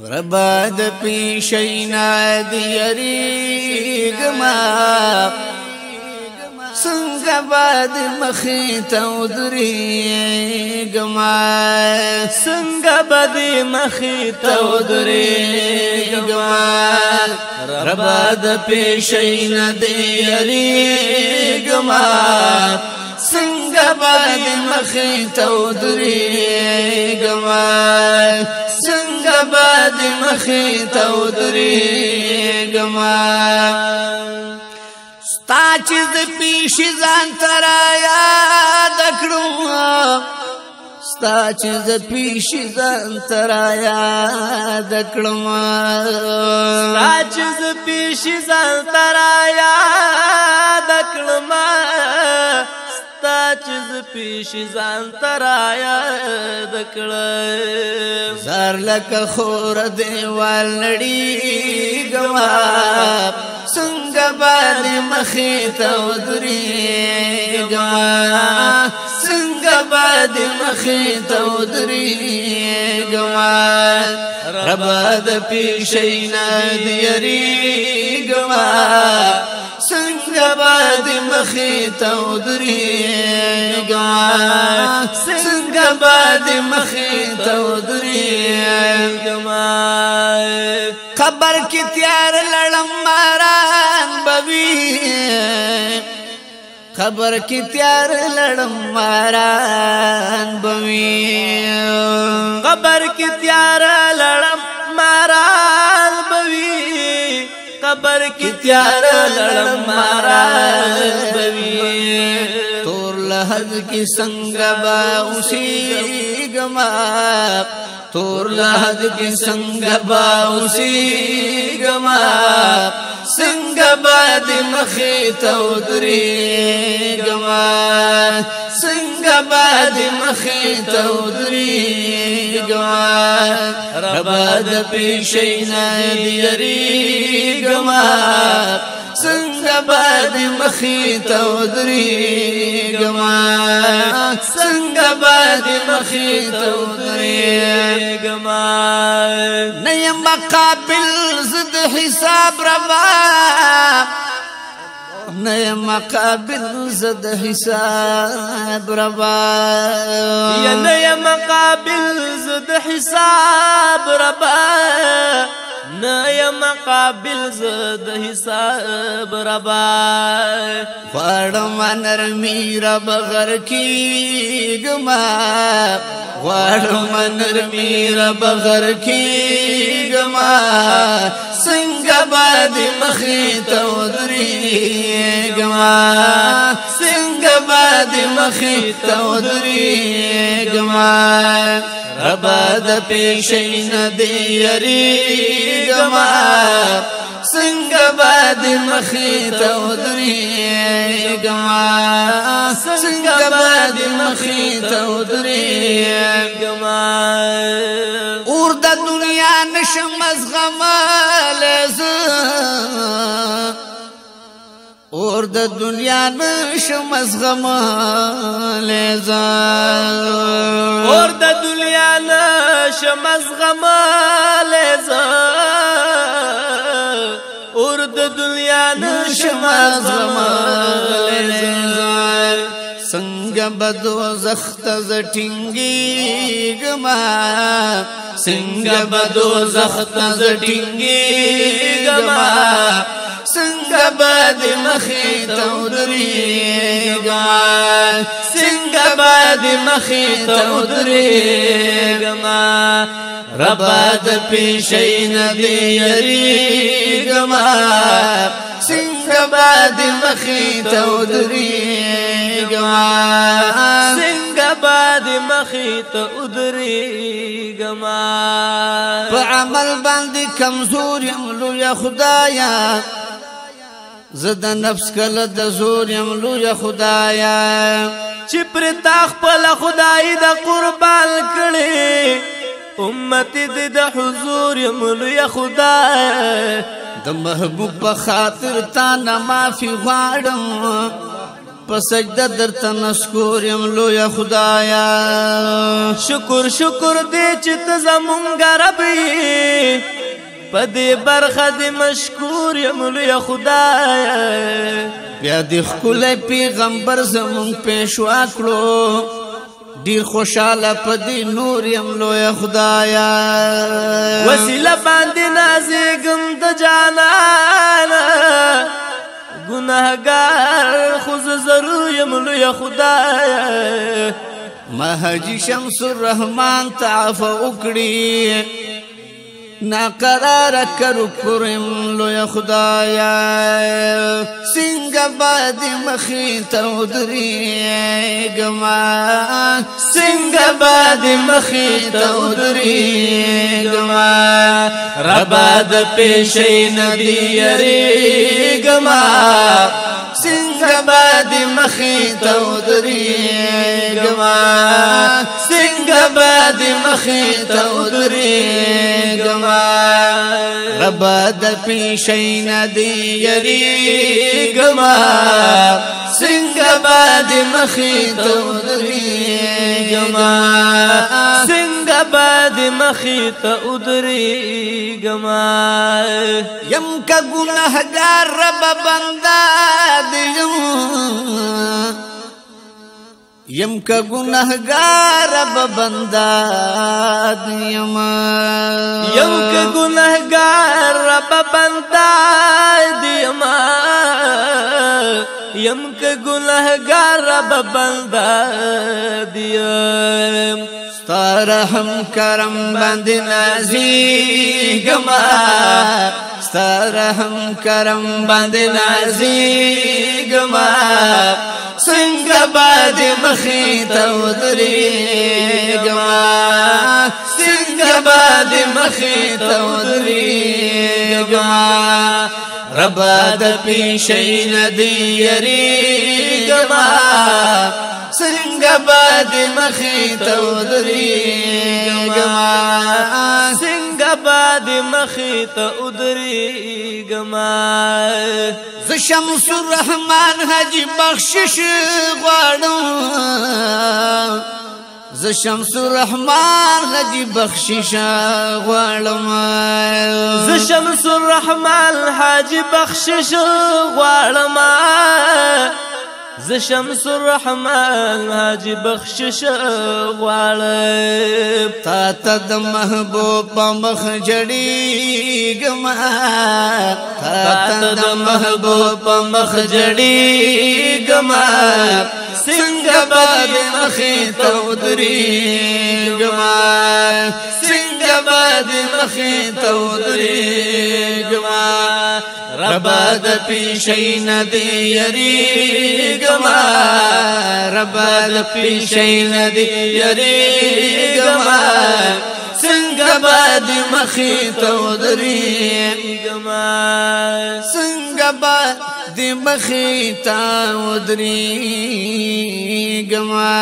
ربا د پیشینا دی یریګما څنګه باد مخې ته ودریګما څنګه باد مخې ته ودریګما ربا د پیشینا دی یریګما څنګه باد مخې ته ودریګما باد مخې تو درې ګما ستا چې د پیښې ځان تر یاد کړم ستا چې د پیښې ځان تر یاد کړم ستا چې د پیښې ځان تر یاد چې ز پیش ځان ترایا د کړه زار لکه خور دیوال نړی گوا څنګه باندې مخې ته ودرې گوا ربا د مخې ته ودرېږما ربا د پیشۍ نه ريق ما څنګه به د مخې ته ودرېږما څنګه به د مخې ته ودرېږما قبر کې تیار لړم ماران بوي خبر کی تیار لړم ماران بوي خبر کی تیار لړم ماران بوي خبر کی تیار لړم ماران بوي تور لحد کی سنگ با اسی گما تور لحد کی سنگ با اسی گما څنګه باندې مخې ته ودرېګما څنګه باندې مخې ته ودرېګما رب د پېښې نه دیریګما سنگباد مخی تو ودرېږما څنګه باندې مخې تو ودرېږما نه یم مقابل زد حساب ربا نه مقابل زد حساب ربا یا نه مقابل زد حساب ربا نه یم قابل زه د حساب ربا غواړم نرمي رب غر کیګما غواړم نرمي رب غر کیګما څنګه باد مخې ته ودرېګما څنګه باد مخې ته ودرېګما ربا د پیشین دی یری گما سنگ باد مخی تودری گما سنگ باد مخی تودری گما اور د دنیا نشم از غمال زم اور د دنیا نشم زغم لزا اور د دنیا نشم زغم لزا اور د دنیا نشم زغم څنګه بدو زخت زټینګي ګما څنګه بدو زخت زټینګي ګما څنګه بد مخې تودريګا څنګه بد مخې تودريګما رب د پېښې ندی یریګما څنګه بد مخې تودريګا گما څنګه باد مخی ته ودری گما په عمل باندې کمزور یم لویا خدایا زد نفس کله د زور یم لویا خدایا چې پر تا خپل خدای د قربان کړي امت دې د حضور یم لویا خدای د محبوب په خاطر تا نه معافي غواړم په سجده درته نشکور يم لوی خدایا شکر شکر دې چې ته زمونږ رب یې په دې برخه دې مشکور يم لوی خدایا بیا دې خپل پیغمبر زمونږ پېښوا کړو ډیر خوشاله په دې نور يم لوی خدایا وسیله باندې نازګم د جانان گناهگار خو زه ضرور یم لویه شمس الرحمن تعفو وکړي ناقرار کرو کرم لوی خدایا سنگ باد مخی تودری گما سنگ باد مخی تودری گما رباد پیش ندی یری گما سنگ سبا دی مخی تودریگما سنگا با دی مخی تودریگما ربا د پیشین دی یریگما سنگا با دی مخی تودریگما سنگا با دی مخی تودریگما یم کا گناہ گار رب بندہ یم که گنہگار اب بنداد یم یم که گنہگار اب بنداد یم یم که گناهگار رب بنده دیم ستا رحم کرم باندې نازیګما ستا رحم کرم باندې نازیګما څنګه باندې مخې ته ودرېګما ربا د مخې ته ودرېږم ربا د پیشې ندی یریږم څنګه به د مخې ته ودرېږم څنګه به د مخې ته ودرېږم ز شمس الرحمن حج بخشش غواړم ز شمس الرحمن حجی بخشش غواړم ز شمس الرحمن حجی بخشش غواړم ز شمس الرحمن هاجي بخشش غالب تا ته محبوب په مخ جړېږم تا ته محبوب په مخ جړېږم څنګه باد مخې ته ودرېږم سنگ باد مخې ته ربا د پیشین دی یری گما ربا د پیشین دی یری گما څنګه باد مخې ته ودرې گما څنګه باد مخې ته ودرې گما